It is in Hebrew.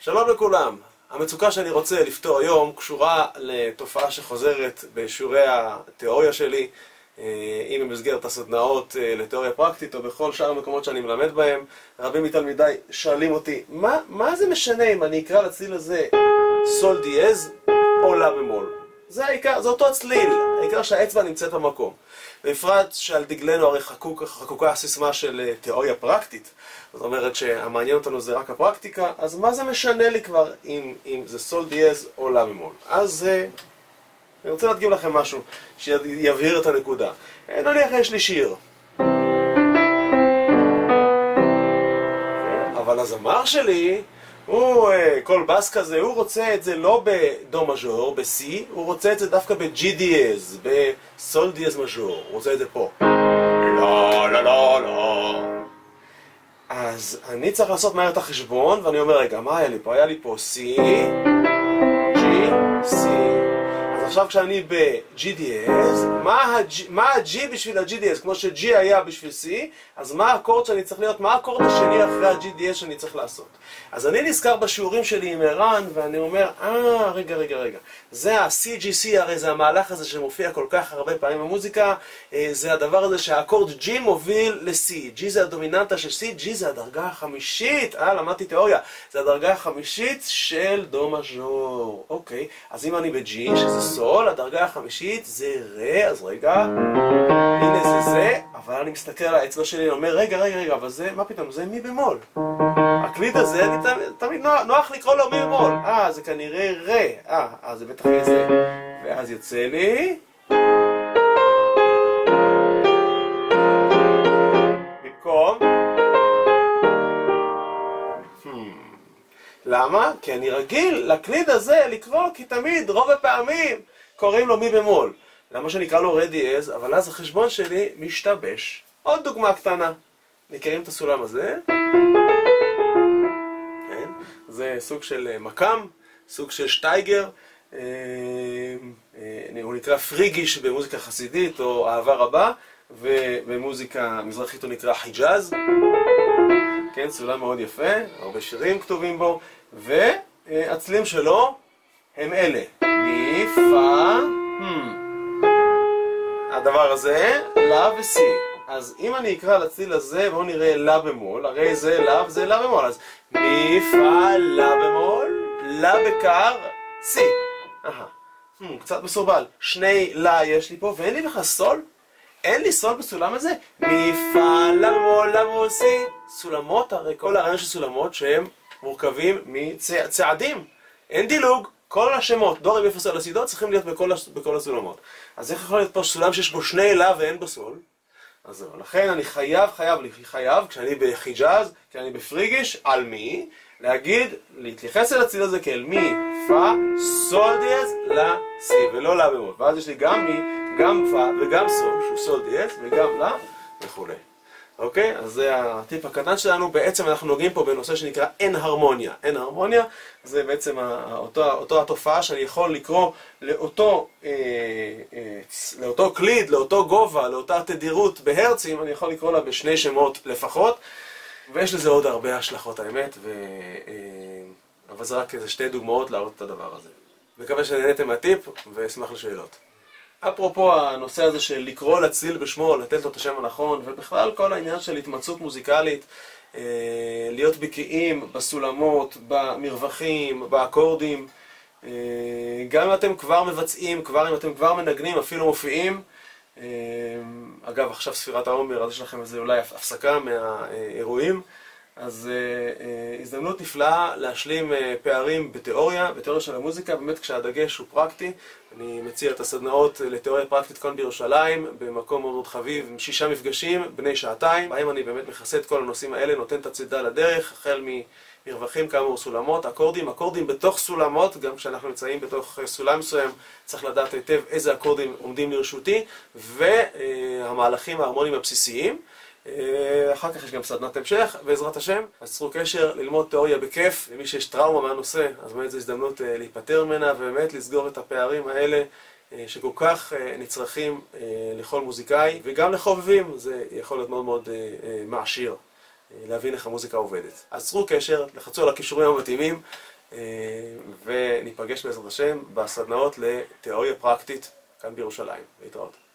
שלום לכולם. המצוקה שאני רוצה לפתור היום קשורה לתופעה שחוזרת בשיעורי התיאוריה שלי, אה, אם במסגרת הסדנאות אה, לתיאוריה פרקטית או בכל שאר המקומות שאני מלמד בהם. רבים מתלמידיי שואלים אותי, מה, מה זה משנה אם אני אקרא לצליל הזה סול דיאז או לה במול? זה העיקר, זה אותו הצליל, העיקר שהאצבע נמצאת במקום. בפרט שעל דגלנו הרי חקוק, חקוקה הסיסמה של אה, תיאוריה פרקטית. זאת אומרת שהמעניין אותנו זה רק הפרקטיקה, אז מה זה משנה לי כבר אם, אם זה סול דיאז או לה במול? אז אה, אני רוצה להדגים לכם משהו שיבהיר את הנקודה. אה, נניח יש לי שיר. אבל הזמר שלי הוא, אה, כל בס כזה, הוא רוצה את זה לא בדו מז'ור, ב-C, הוא רוצה את זה דווקא ב-G דיאז, בסול דיאז מז'ור, הוא רוצה את זה פה. לא, לא, לא, לא. אז אני צריך לעשות מהר את החשבון, ואני אומר, רגע, מה היה לי פה? היה לי פה C, G. עכשיו כשאני ב-GDS, מה ה-G בשביל ה-GDS? כמו ש-G היה בשביל C, אז מה האקורד שאני צריך להיות, מה האקורד השני אחרי ה-GDS שאני צריך לעשות? אז אני נזכר בשיעורים שלי עם ערן, ואני אומר, אה, רגע, רגע, רגע, זה ה-CGC, הרי זה המהלך הזה שמופיע כל כך הרבה פעמים במוזיקה, אה, זה הדבר הזה שהאקורד G מוביל ל-C, G זה הדומיננטה של C, G זה הדרגה החמישית, אה, למדתי תיאוריה, זה הדרגה החמישית של דו מז'ור, אוקיי, אז אם אני ב-G, שזה סול, הדרגה החמישית זה רה, אז רגע, הנה זה זה, אבל אני מסתכל על האצבע שלי ואומר, רגע, רגע, רגע, אבל זה, מה פתאום, זה מי במול. הקליד הזה, אני תמיד, תמיד נוח, נוח לקרוא לו מי במול. אה, זה כנראה רה, אה, אז זה בטח יהיה זה. ואז יוצא לי... למה? כי אני רגיל לקליד הזה לקרוא, כי תמיד, רוב הפעמים, קוראים לו מי במול. למה שנקרא לו רדי אז, אבל אז החשבון שלי משתבש. עוד דוגמה קטנה. מכירים את הסולם הזה? כן? זה סוג של אה, מקם, סוג של שטייגר. אה, אה, הוא נקרא פריגיש במוזיקה חסידית, או אהבה רבה, ובמוזיקה מזרחית הוא נקרא חיג'אז. כן, סולם מאוד יפה, הרבה שירים כתובים בו, והצלילים שלו הם אלה. מי, פה, הדבר הזה, לה וסי. אז אם אני אקרא לצליל הזה, בואו נראה לה במול, הרי זה לה וזה לה במול, אז מי, פה, לה במול, לה בקר, סי. אהה. קצת מסורבל. שני לה יש לי פה, ואין לי בכלל סול? אין לי סול בסולם הזה? מי, פה, לה במול, לה במול, סי. סולמות, הרי כל הרעיון של סולמות שהם מורכבים מצעדים. אין דילוג. כל השמות, דור רבי אפס על הסידות, צריכים להיות בכל, בכל הסולמות. אז איך יכול להיות פה סולם שיש בו שני לה ואין בו סול? אז זהו, לכן אני חייב, חייב, חייב, כשאני בחיג'אז, כשאני בפריגיש, על מי, להגיד, להתייחס אל הציל הזה כאל מי, פה, סול דיאז, לה, סי, ולא לה במות. ואז יש לי גם מי, גם פה וגם סול, שהוא סול דיאז, וגם לה, וכולי. אוקיי? אז זה הטיפ הקטן שלנו. בעצם אנחנו נוגעים פה בנושא שנקרא אין הרמוניה. אין הרמוניה זה בעצם אותו, אותו התופעה שאני יכול לקרוא לאותו, אה, אה, לאותו קליד, לאותו גובה, לאותה תדירות בהרצים, אני יכול לקרוא לה בשני שמות לפחות. ויש לזה עוד הרבה השלכות האמת, ו... אה, אבל זה רק איזה שתי דוגמאות להראות את הדבר הזה. מקווה שנהנתם מהטיפ ואשמח לשאלות. אפרופו הנושא הזה של לקרוא לצליל בשמו, לתת לו את השם הנכון, ובכלל כל העניין של התמצאות מוזיקלית, אה, להיות בקיאים בסולמות, במרווחים, באקורדים, אה, גם אם אתם כבר מבצעים, כבר אם אתם כבר מנגנים, אפילו מופיעים. אה, אגב, עכשיו ספירת העומר, אז יש לכם איזה אולי הפסקה מהאירועים. אז uh, uh, הזדמנות נפלאה להשלים uh, פערים בתיאוריה, בתיאוריה של המוזיקה, באמת כשהדגש הוא פרקטי. אני מציע את הסדנאות לתיאוריה פרקטית כאן בירושלים, במקום מאוד מאוד חביב, עם שישה מפגשים, בני שעתיים, בהם אני באמת מכסה את כל הנושאים האלה, נותן את הצידה לדרך, החל מרווחים כאמור סולמות, אקורדים, אקורדים בתוך סולמות, גם כשאנחנו נמצאים בתוך סולם מסוים, צריך לדעת היטב איזה אקורדים עומדים לרשותי, והמהלכים ההרמוניים הבסיסיים. אה, אחר כך יש גם סדנת המשך, בעזרת השם. אז צרו קשר, ללמוד תיאוריה בכיף. למי שיש טראומה מהנושא, אז באמת זו הזדמנות אה, להיפטר ממנה, ובאמת לסגור את הפערים האלה אה, שכל כך נצרכים לכל מוזיקאי, וגם לחובבים, זה יכול להיות מאוד מאוד מעשיר. להבין איך המוזיקה עובדת. אז צרו קשר, לחצו על הכישורים המתאימים, וניפגש בעזרת השם בסדנאות לתיאוריה פרקטית כאן בירושלים. להתראות.